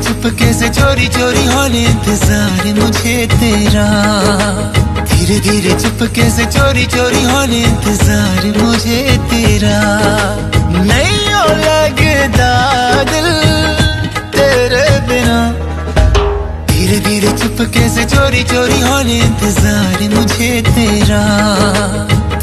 चुपके से चोरी चोरी होने इंतज़ार मुझे तेरा। धीरे धीरे चुपके से चोरी चोरी होने इंतज़ार मुझे तेरा। नहीं हो लगता दिल तेरे बिना। धीरे धीरे चुपके से चोरी चोरी होने इंतज़ार मुझे तेरा।